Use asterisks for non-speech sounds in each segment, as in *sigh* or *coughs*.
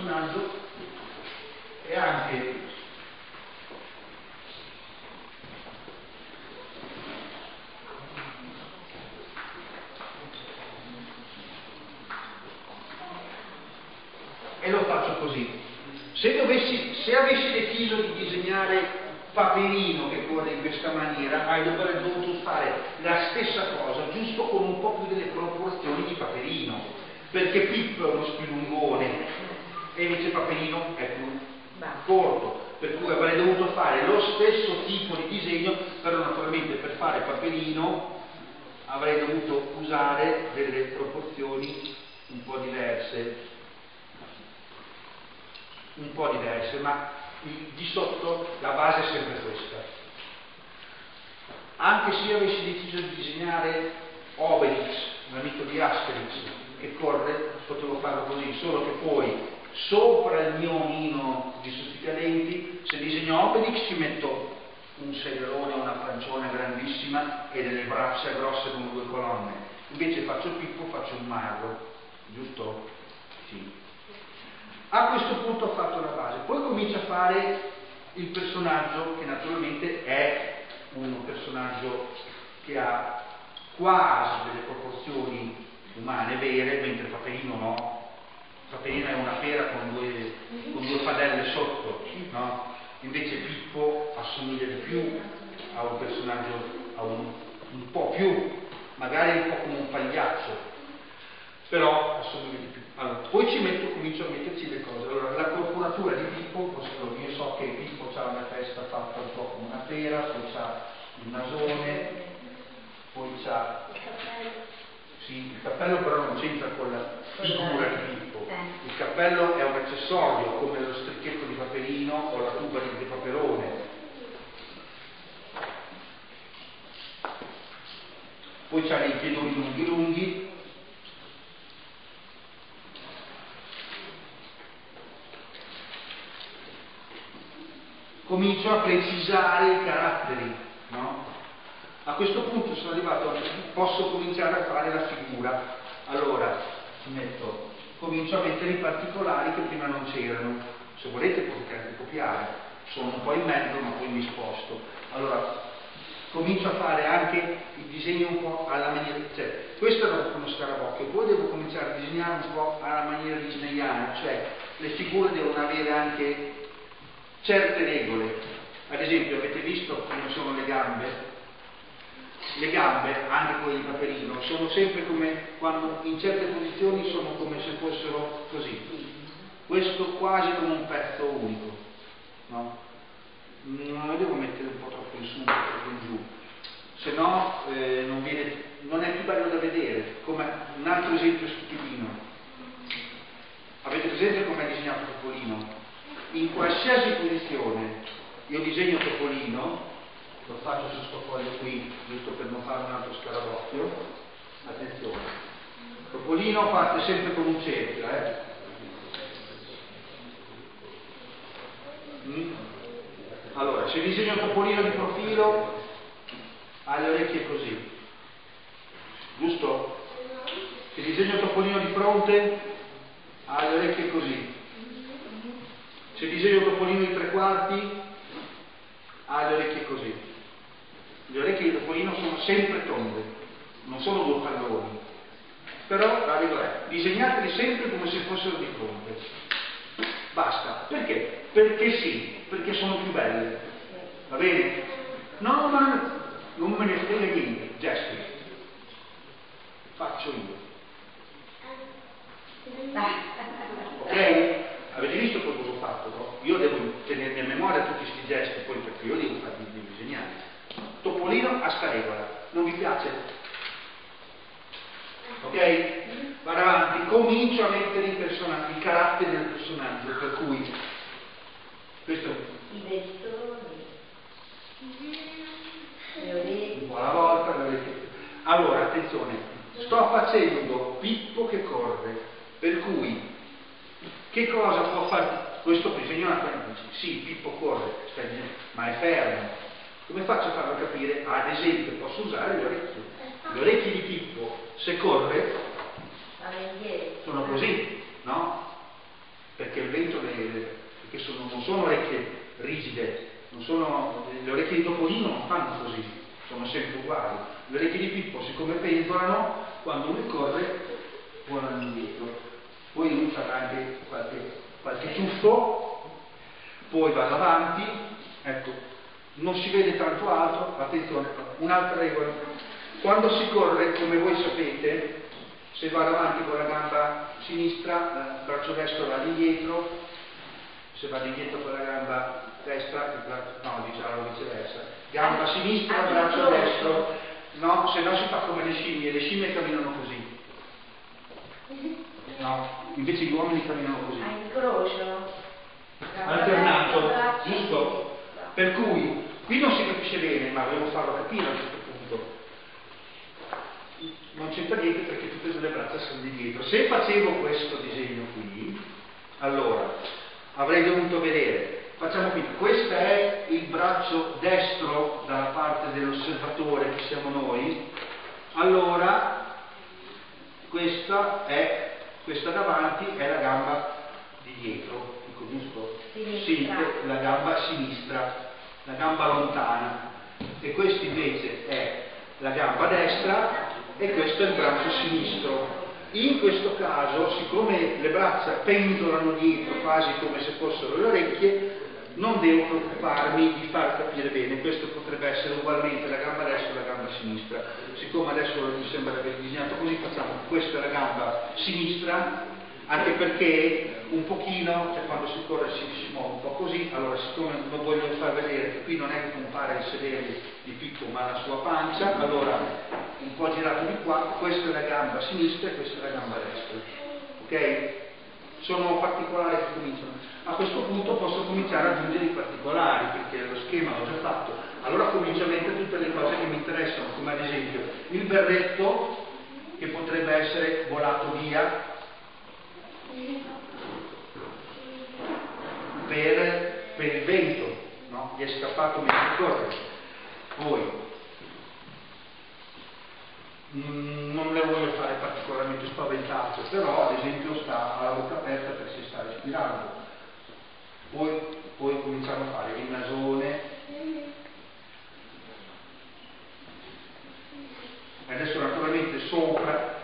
personaggio e anche e lo faccio così. Se, dovessi, se avessi deciso di disegnare Paperino che corre in questa maniera, avrei dovuto fare la stessa cosa, giusto con un po' più delle proporzioni di Paperino, perché Pippo è uno spilungone e invece Paperino è più corto, per cui avrei dovuto fare lo stesso tipo di disegno, però naturalmente per fare Paperino avrei dovuto usare delle proporzioni un po' diverse un po' diverse, ma di sotto la base è sempre questa. Anche se io avessi deciso di disegnare Obelix, l'amico di Asterix, che corre, potevo farlo così, solo che poi sopra il mio omino di Suffricadenti, se disegno Obelix ci metto un serialone o una francione grandissima e delle braccia grosse con due colonne. Invece faccio Pippo, faccio un mago, giusto? Sì. A questo punto ho fatto la base, poi comincio a fare il personaggio che naturalmente è un personaggio che ha quasi delle proporzioni umane vere, mentre Paperino no. Paperino è una pera con due, con due padelle sotto, no? Invece Pippo assomiglia di più a un personaggio a un, un po' più, magari un po' come un pagliaccio, però assomiglia di più. Allora, poi ci metto, comincio a metterci le cose. Allora, la corporatura di Pippo, io so che Pippo ha una testa fatta un po' come una pera, poi c'ha il nasone, poi c'ha... Sì, il cappello però non c'entra con la figura di Pippo. Cappello è un accessorio, come lo stricchetto di Paperino o la tuba di Paperone. Poi c'ha dei piedoni lunghi lunghi, comincio a precisare i caratteri, no? A questo punto sono arrivato, posso cominciare a fare la figura. Allora, metto, comincio a mettere i particolari che prima non c'erano. Se volete potete anche copiare, sono un po' in mezzo ma poi mi sposto. Allora, comincio a fare anche il disegno un po' alla maniera, cioè, questo era uno scarabocchio, poi devo cominciare a disegnare un po' alla maniera disneyana, cioè le figure devono avere anche certe regole. Ad esempio, avete visto come sono le gambe? Le gambe, anche quelle di Paperino, sono sempre come quando in certe posizioni sono come se fossero così. Questo quasi come un pezzo unico. No? Non lo devo mettere un po' troppo in su, un po' troppo in giù, se no eh, non, viene, non è più bello da vedere. Come un altro esempio stupidino. Avete presente come è disegnato Topolino? in qualsiasi posizione io disegno Topolino, lo faccio su sto foglio qui, giusto per non fare un altro scarabocchio, attenzione, Topolino parte sempre con un cerchio, eh? Mm. Allora, se disegno Topolino di profilo, ha le orecchie così, giusto? Se disegno Topolino di fronte, ha le orecchie così. Se disegno Topolino di tre quarti, ha le orecchie così. Le orecchie di Topolino sono sempre tonde, non sono due palloni. Però è, disegnateli sempre come se fossero di fronte. Basta. Perché? Perché sì, perché sono più belle. Va bene? No, ma non me ne frega niente. Gesti. Faccio io. Ok? Avete visto cosa ho fatto? No? Io devo tenermi a memoria tutti questi gesti, poi perché io devo farli disegnare. Topolino a sta regola. Non vi piace? Ok? Vado avanti, comincio a mettere i personaggi, i caratteri del personaggio, per cui questo i po' alla volta, orecchie. Allora, attenzione, sto facendo Pippo che corre, per cui che cosa può fare questo disegno? Dice, sì, Pippo corre, ma è fermo. Come faccio a farlo capire? Ad esempio, posso usare le orecchie. Le orecchie di Pippo, se corre, sono così, no? non sono orecchie rigide, sono, le orecchie di Topolino non fanno così, sono sempre uguali. Le orecchie di Pippo, siccome pendolano, quando lui corre, volano indietro. Poi lui farà anche qualche, qualche tuffo, poi va avanti, ecco, non si vede tanto altro, attenzione, un'altra regola. Quando si corre, come voi sapete, se va avanti con la gamba sinistra, il braccio destro va di dietro, se va di dietro con la gamba destra, il braccio, no, diciamo viceversa, gamba sinistra, braccio destro, no, se no si fa come le scimmie, le scimmie camminano così. No, invece gli uomini camminano così. A incrocio. Alternato, giusto? Per cui qui non si capisce bene, ma volevo farlo capire a un certo punto. Non c'entra niente perché tutte e due le braccia sono di dietro. Se facevo questo disegno qui, allora avrei dovuto vedere, facciamo qui, questo è il braccio destro dalla parte dell'osservatore che siamo noi, allora questa è questa davanti è la gamba di dietro, dico giusto? Sì, la gamba sinistra, la gamba lontana. E questa invece è la gamba destra e questo è il braccio sinistro. In questo caso, siccome le braccia pendolano dietro quasi come se fossero le orecchie, non devo preoccuparmi di far capire bene, questo potrebbe essere ugualmente la gamba destra e la gamba sinistra. Siccome adesso mi sembra aver disegnato così, facciamo questa è la gamba sinistra, anche perché un pochino, cioè quando si corre si, si muove un po' così, allora siccome non voglio far vedere che qui non è che compare il sedere di Picco ma la sua pancia, allora un po' girato di qua, questa è la gamba sinistra e questa è la gamba destra. Ok? sono particolari che cominciano. A questo punto posso cominciare ad aggiungere i particolari, perché lo schema l'ho già fatto. Allora comincio a mettere tutte le cose che mi interessano, come ad esempio il berretto che potrebbe essere volato via per, per il vento, no? gli è scappato mentre corre. Poi non le voglio fare particolarmente spaventato, però ad esempio sta alla bocca aperta perché si sta respirando. Poi, poi cominciamo a fare il nasone. Adesso naturalmente sopra,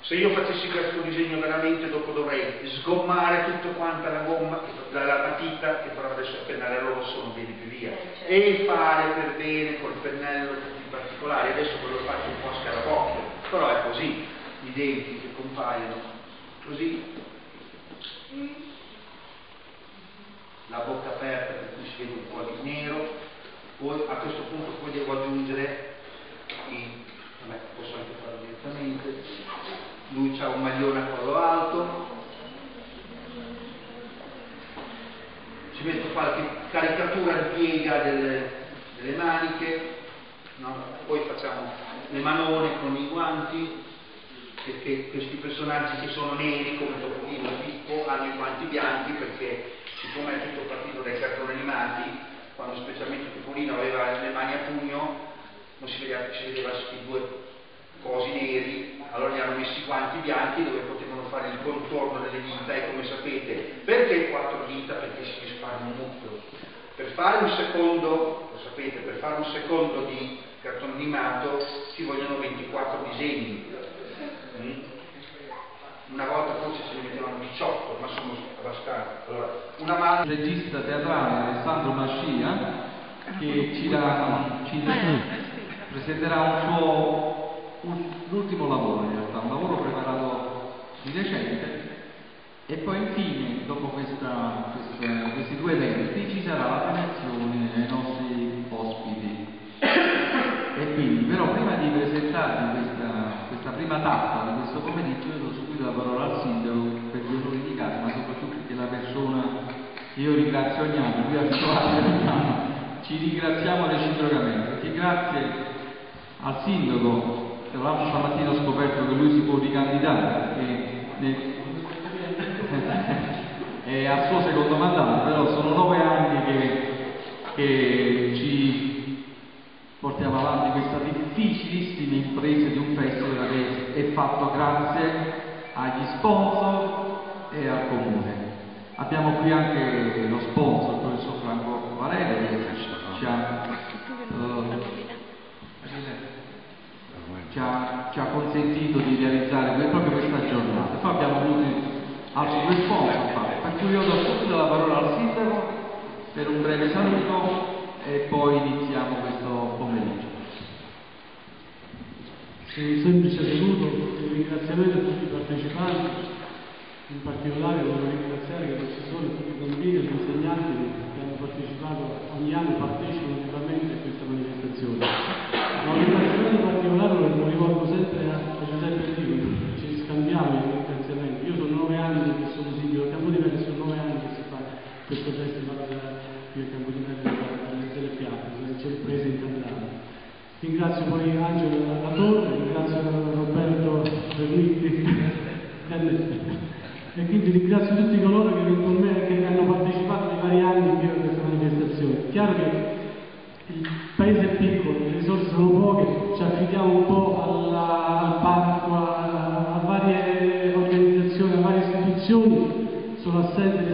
se io facessi questo disegno veramente dopo dovrei sgommare tutta quanta la gomma, la matita, che però adesso il pennello rosso non viene più via, eh, certo. e fare per bene col pennello particolari, adesso ve lo faccio un po' a scarabocchio, però è così, i denti che compaiono, così, la bocca aperta per cui si vede un po' di nero, poi a questo punto poi devo aggiungere, i, vabbè, posso anche farlo direttamente, lui ha un maglione a collo alto, ci metto qualche caricatura in piega delle, delle maniche, no? poi facciamo le manone con i guanti, perché questi personaggi che sono neri come Topolino e Pippo hanno i guanti bianchi perché siccome è tutto partito dai cartoni animati, quando specialmente Topolino aveva le mani a pugno, non si vedeva, si vedeva questi due cosi neri, allora gli hanno messo i guanti bianchi dove potevano fare il contorno delle dita e come sapete, perché quattro dita? Perché si risparmia un mucchio. Per fare un secondo, lo sapete, per fare un secondo di cartone animato ci vogliono 24 disegni. Mm? Una volta forse ce ne mettevano 18, ma sono abbastanza. Allora, una mano... Il regista teatrale Alessandro Mascia che ci, da, ci presenterà un suo l'ultimo lavoro in realtà, un lavoro preparato di recente e poi infine, dopo questa, questa, questi due eventi, ci sarà la premiazione ai nostri ospiti. E quindi, però prima di presentarvi questa, questa prima tappa di questo pomeriggio, do subito la parola al sindaco per onori di casa, ma soprattutto perché la persona che io ringrazio ogni anno, qui anno, ci ringraziamo reciprocamente, perché grazie al sindaco, tra l'altro stamattina ho scoperto che lui si può ricandidare perché nel... *laughs* è al suo secondo mandato, però sono nove anni che, che ci portiamo avanti questa difficilissima impresa di un festival che è fatto grazie agli sponsor e al comune. Abbiamo qui anche lo sponsor consentito di realizzare proprio questa giornata. Poi abbiamo avuto altri due sponsor, per cui io do subito la parola al sindaco per un breve saluto e poi iniziamo questo pomeriggio. Un semplice saluto, un ringraziamento a tutti i partecipanti, in particolare voglio ringraziare i professori, tutti i bambini e gli insegnanti che hanno partecipato ogni anno partecipano attivamente a questa manifestazione particolare lo ricordo sempre a Giuseppe Enrico, ci scambiamo i ringraziamenti. Io sono nove anni che sono sindaco a di Venezia sono nove anni che si fa questo festival qui a Capodivello delle Piazze, sorprese incantate. Ringrazio poi Angelo La Torre, ringrazio Roberto Bernitti *laughs* e quindi ringrazio tutti coloro che con me che hanno partecipato nei vari anni a questa manifestazione. Chiaro che il paese è piccolo, le risorse sono over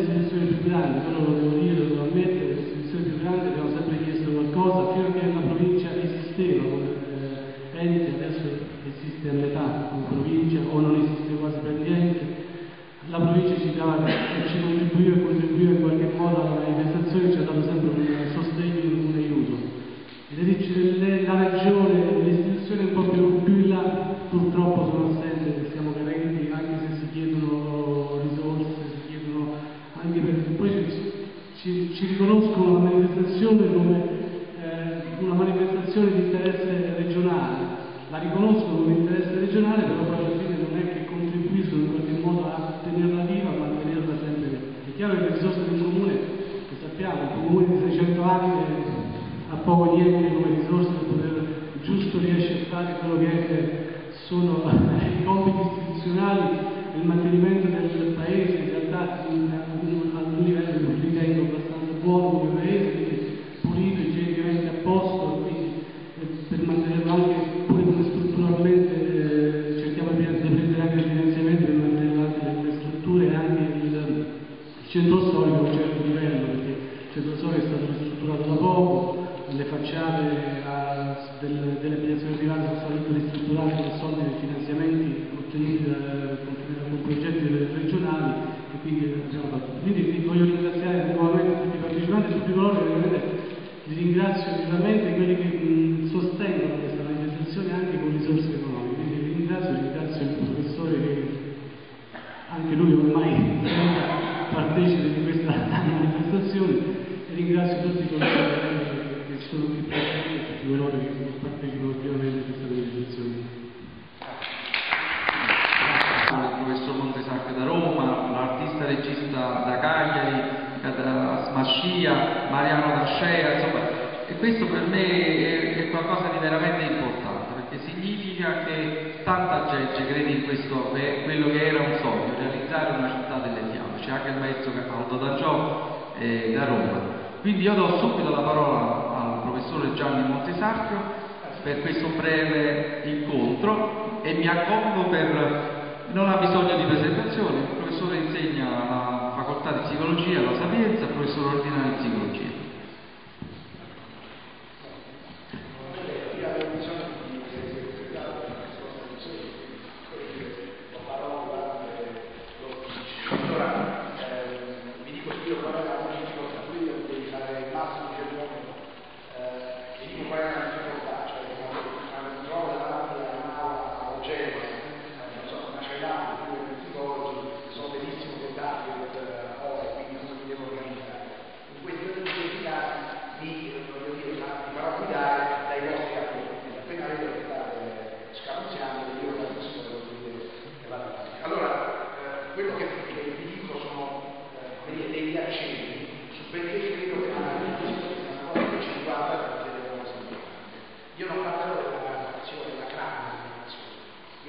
di questo, quello che era un sogno, realizzare una città delle fiamme. C'è anche il maestro Aldo D'Agio eh, da Roma. Quindi io do subito la parola al professore Gianni Montesarchio per questo breve incontro e mi accomodo per... non ha bisogno di presentazione, il professore insegna alla facoltà di psicologia, alla sapienza, il professore ordinario di psicologia.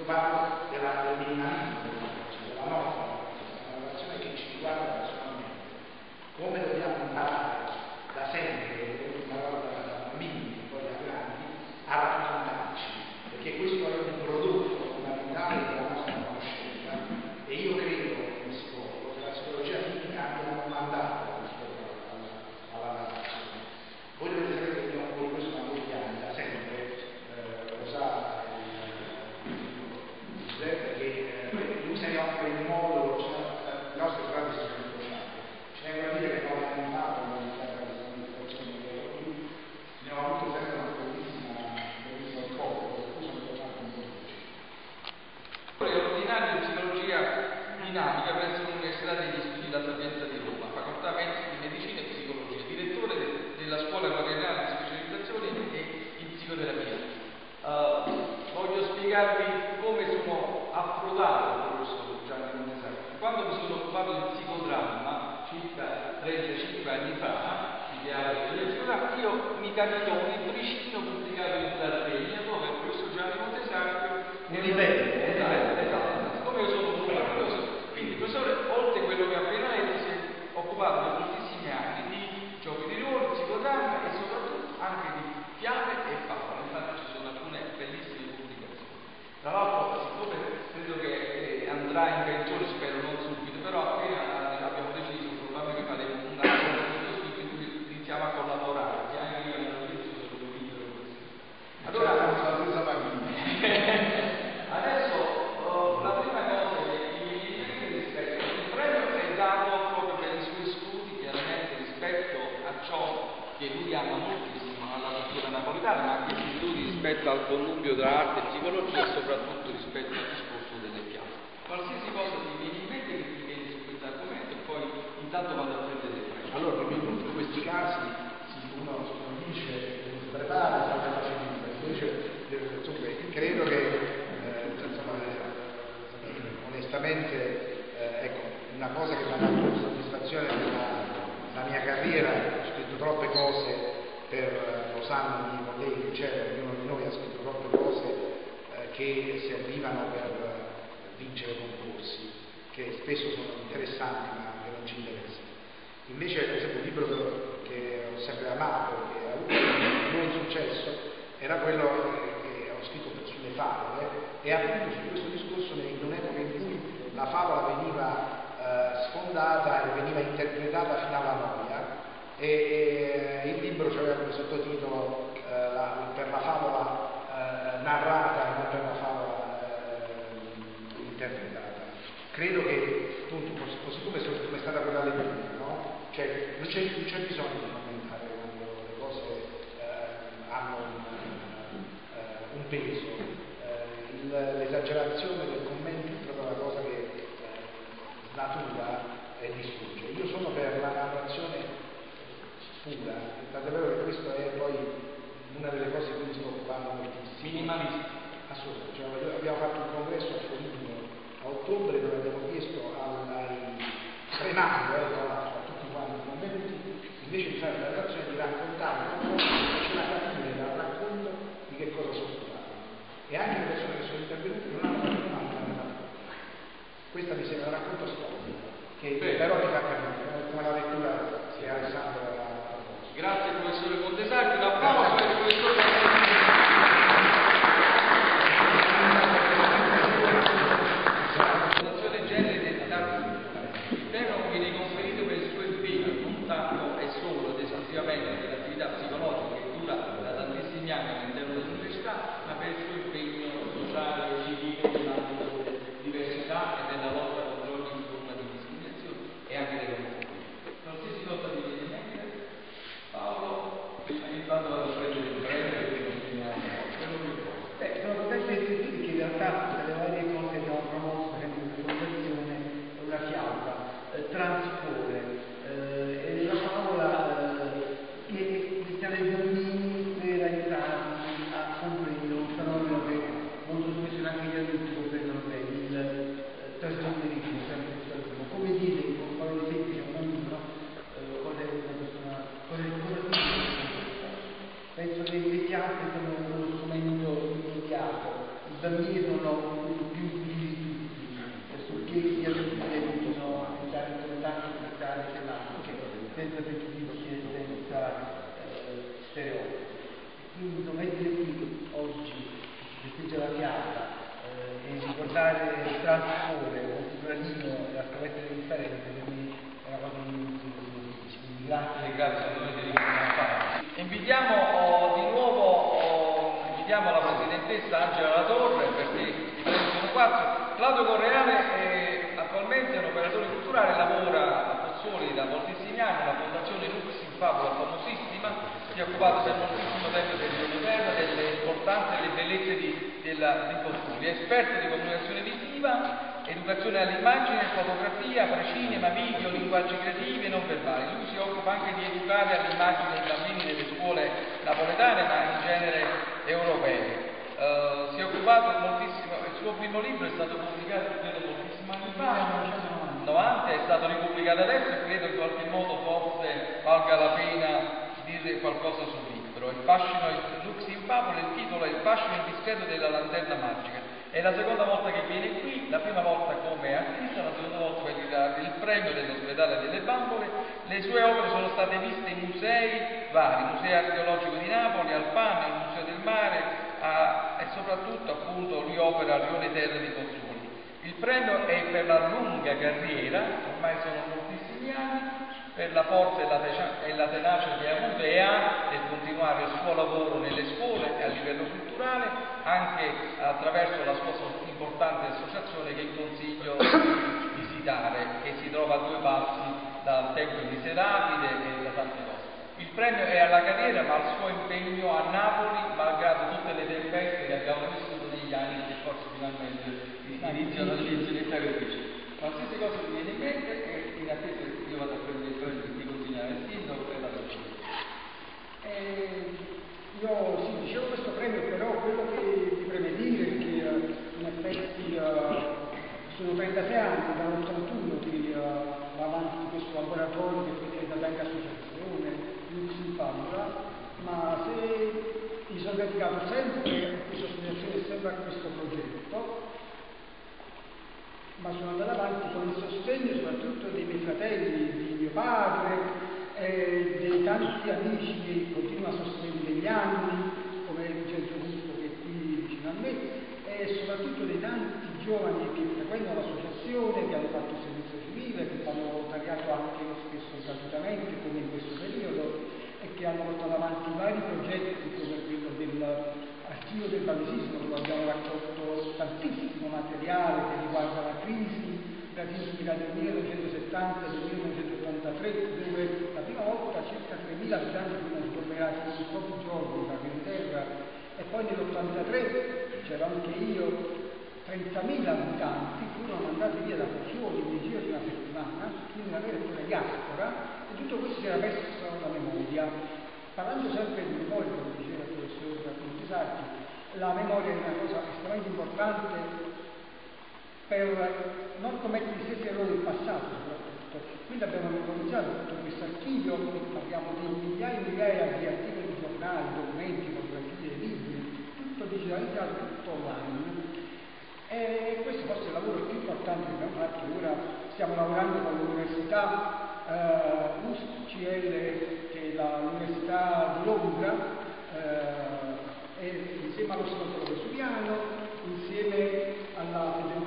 back anni fa, di delle Città, io mi capitò un libricino pubblicato in Sardegna dove il professor Gianni Montesarchio Un esatto, esatto. Siccome io sono un curioso, quindi il professore, oltre a quello che ho appena detto, si è occupato per moltissimi anni di giochi di ruolo, psicodramma e soprattutto anche di fiabe e favole. Infatti ci sono alcune bellissime pubblicazioni. Tra l'altro, siccome credo che eh, andrà in pensione, spero non subito, però appena eh, abbiamo deciso probabilmente faremo una sottoscritto in cui iniziamo a collaborare, che anche io non sono convinto di questo. Allora, Adesso oh, la prima cosa che mi viene rispetto, il premio è dato proprio per i suoi studi, chiaramente rispetto a ciò che lui ama moltissimo, alla cultura napoletana, ma anche gli studi rispetto al connubio tra arte e psicologia e soprattutto rispetto al discorso delle piante. Qualsiasi cosa ti viene in mente che ti viene su questo argomento e poi intanto vado a prendere il premio. Allora, in tutti questi casi si- uno dice, uno si prepara, si fa la invece credo che eh, insomma, eh, onestamente eh, ecco, una cosa che mi ha dato soddisfazione nella, mia carriera, ho scritto troppe cose per, eh, lo sanno i miei colleghi, eccetera, ognuno di noi ha scritto troppe cose eh, che servivano per eh, vincere concorsi, che spesso sono interessanti ma che non ci interessano. Invece, per esempio, un libro che, ho sempre amato, che ha avuto un buon successo, era quello che ho scritto sulle favole e appunto su questo discorso in un'epoca in cui la favola veniva eh, sfondata e veniva interpretata fino alla noia e, e il libro aveva come sottotitolo eh, la- per la favola eh, narrata non per la favola eh, interpretata. Credo che appunto così, come, come è stata quella lettura, no? Cioè non c'è, non c'è bisogno di commentare quando le cose eh, hanno un, eh, un peso. Eh, il- l'esagerazione del commento è proprio la cosa che eh, snatura e distrugge. Io sono per la narrazione pura, tant'è vero che questo è poi una delle cose di cui mi sto occupando moltissimo. Minimalista. Assolutamente, cioè, abbiamo fatto un congresso a Foligno a ottobre dove abbiamo chiesto al- ai premati, eh, a tutti quanti i convenuti, invece di fare la narrazione di raccontare faceva capire dal racconto di che cosa sono stati. E anche le persone che sono intervenute non hanno fatto una narrazione. Questa mi sembra un racconto storico, che Bene. però ti fa capire, eh, come la lettura che Alessandro proposto. Grazie professore Montesarchi, un applauso per il professore Fondazione Genere Identità Il premio viene conferito per il suo impegno non tanto e solo ed esclusivamente nell'attività psicologica che dura da tantissimi anni all'interno dell'università, ma per il suo impegno sociale e civile nell'ambito delle diversità e nella lotta contro ogni forma di discriminazione e anche dell'omofobia. Qualsiasi cosa vi viene in mente, Paolo, intanto vado a prendere il premio e continuiamo. Quello che vuoi. Beh, sono contento di sentire che in realtà tra le varie cose che abbiamo promosso per esempio in questa fondazione è una fiaba, eh, transpone, eh, e la favola eh, che destiamo ai bambini per aiutarli a comprendere un fenomeno che molto spesso anche gli adulti comprendono bene, il eh, trasformerismo, transsessualismo. Come dire, con parole semplici a un bambino, eh, cosa è una persona, cosa è cosa significa Penso che le piante sono uno strumento immediato, i bambini sono più utili di tutti, perché gli adulti devono entrare in contatto con l'Italia tematiche, senza pregiudizi e senza eh, stereotipi. Quindi insomma essere qui oggi, che festeggia la pianta, eh, e ricordare il transpore, o il pluralismo attraverso le differenze, per me è una cosa di quindi grazie. Grazie a noi di Invitiamo oh, di nuovo oh, invitiamo la Presidentessa Angela La Torre perché i premi sono quattro. Claudio Correale è attualmente un operatore culturale, lavora a Pozzuoli da moltissimi anni, la Fondazione Lux in Fabula famosissima, si è occupato per moltissimo tempo del Giorno Terra, delle importanze e delle bellezze di, della, è esperto di comunicazione visiva educazione all'immagine, fotografia, precinema, video, linguaggi creativi e non verbali. Lui si occupa anche di educare all'immagine i bambini nelle scuole napoletane, ma in genere europee. Eh, si è occupato moltissimo, il suo primo libro è stato pubblicato credo moltissimi anni fa, 90 è stato ripubblicato adesso e credo in qualche modo forse valga la pena dire qualcosa sul libro. Il fascino, Lux in Fabula, il titolo è Il fascino indiscreto della lanterna magica. È la seconda volta che viene qui, la prima volta come artista, la seconda volta per ridare il premio dell'ospedale delle bambole. Le sue opere sono state viste in musei vari, il Museo Archeologico di Napoli, Alfano, il Museo del Mare a, e soprattutto appunto lui opera a Rione Terra di Pozzuoli. Il premio è per la lunga carriera, ormai sono moltissimi anni, per la forza e la, tenacia che ha avuto e ha continuare il suo lavoro nelle scuole e a livello culturale, anche attraverso la sua importante associazione che consiglio *coughs* di visitare, che si trova a due passi dal Tempio di Serapide e da tante cose. Il premio è alla carriera, ma al suo impegno a Napoli, malgrado tutte le tempeste che abbiamo vissuto negli anni che forse finalmente iniziano a iniziare difficili. Qualsiasi cosa ti viene in mente e in attesa che io vado a prendere il premio di consegnare al sindaco e la docente. Eh, io sì, dicevo questo premio, però quello che mi preme dire è che eh, in effetti eh, sono 36 anni, dall'81 che eh, va avanti questo laboratorio che poi diventa anche associazione, Lux in Fabula, ma se mi sono dedicato sempre questa associazione, sempre a questo progetto, ma sono andato avanti con il sostegno soprattutto dei miei fratelli, di mio padre, e dei tanti amici che continuano a sostenere negli anni, come Vincenzo Busto che è qui vicino a me, e soprattutto dei tanti giovani che frequentano l'associazione, che hanno fatto il servizio civile, che fanno volontariato anche spesso gratuitamente come in questo periodo e che hanno portato avanti vari progetti come quello dell'archivio del balesismo dove abbiamo raccolto tantissimo materiale che riguarda la crisi la crisi del 1970 e del 1983 dove 2000 tanti molto operati in pochi giorni da terra, e poi nell'83 c'ero anche io, 30.000 abitanti furono mandati via da fazioni nel giro di una settimana in una vera e propria diaspora e tutto questo si era perso la memoria. Parlando sempre di memoria, come diceva il professor Contisacchi, la memoria è una cosa estremamente importante per non commettere gli stessi errori del passato, quindi abbiamo memorizzato tutto questo archivio, parliamo di migliaia e migliaia di articoli di giornali, documenti, fotografie, libri, tutto digitalizzato, tutto online. E questo forse è il lavoro più importante che abbiamo fatto, ora stiamo lavorando con l'Università eh, UCL, che è l'Università di Londra, eh, insieme allo Osservatorio Vesuviano, insieme alla Federico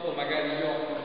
dopo magari io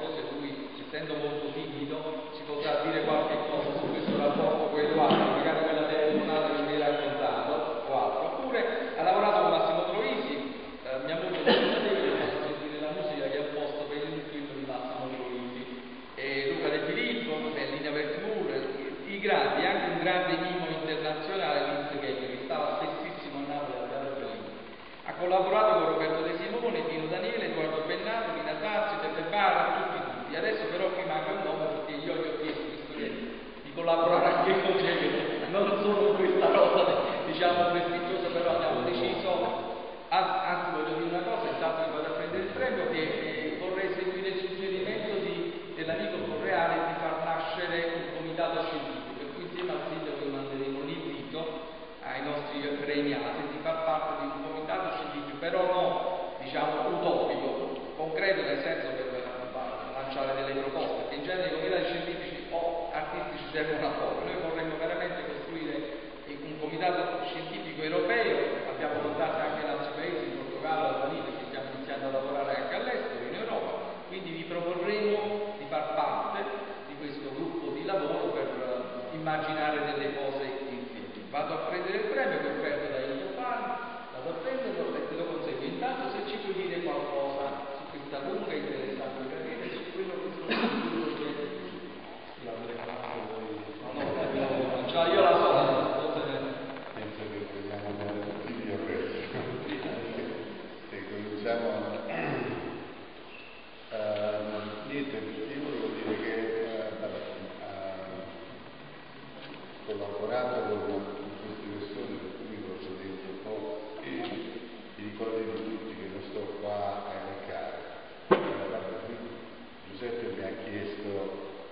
Giuseppe mi ha chiesto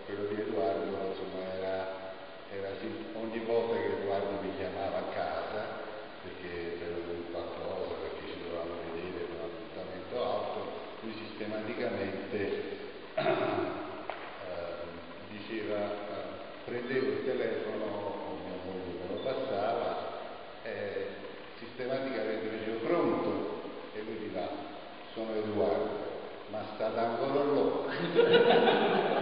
quello di Edoardo, insomma era, era ogni volta che Edoardo mi chiamava a casa, perché per qualcosa, perché ci dovevamo vedere un appuntamento altro, lui sistematicamente *clears throat* ehm, eh, diceva, prendevo il telefono, mia moglie me lo passava, eh, sistematicamente dicevo pronto e lui diceva sono Edoardo. Mas Katangkolo. *laughs*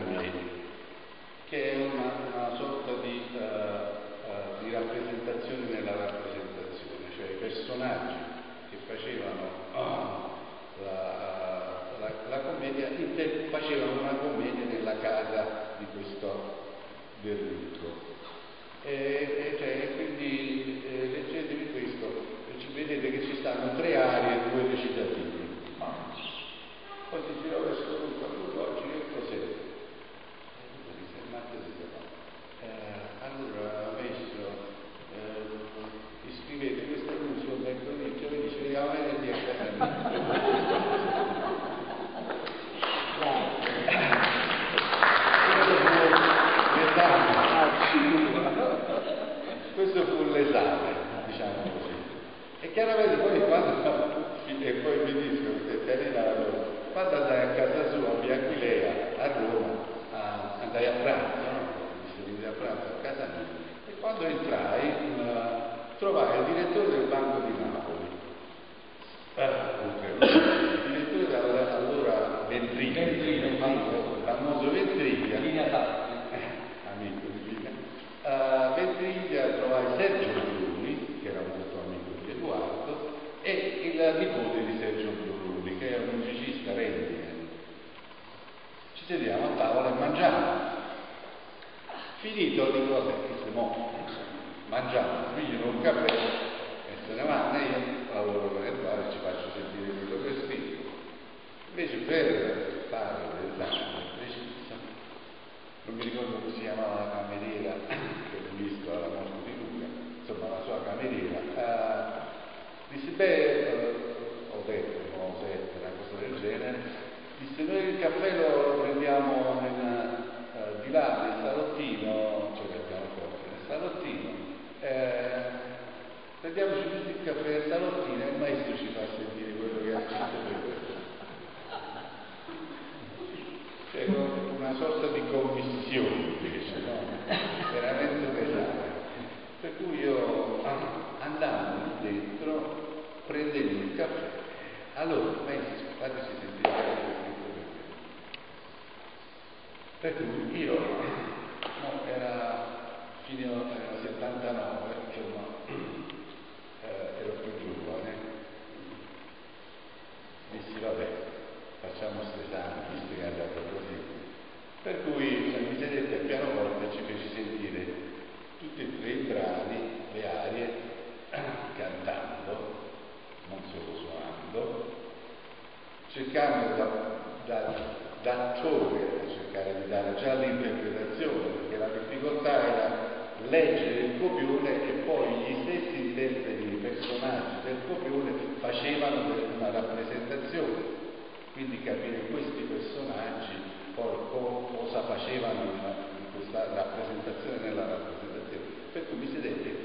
Assembly, che è una, una sorta di, uh, uh, di, rappresentazione nella rappresentazione, cioè i personaggi che facevano uh, la, la, la, commedia facevano una commedia nella casa di questo del. E, e cioè, quindi eh, leggetevi questo, ci vedete che ci stanno tre aree e due recitativi. Poi Oggi dirò questo l'ultimo, oggi che cos'è?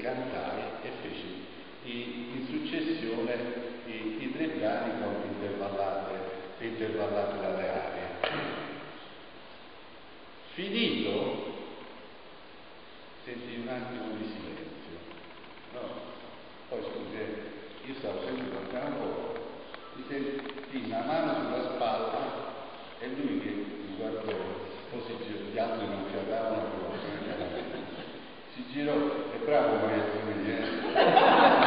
cantare e feci in, successione i, i tre piani con intervallate, intervallate dalle aree. Finito, senti un attimo di silenzio. No? Poi scusi, eh, io stavo sempre dal campo, mi senti una mano sulla spalla e lui che mi guardò, posizionato in un non si girò, è bravo maestro, mi viene. *laughs*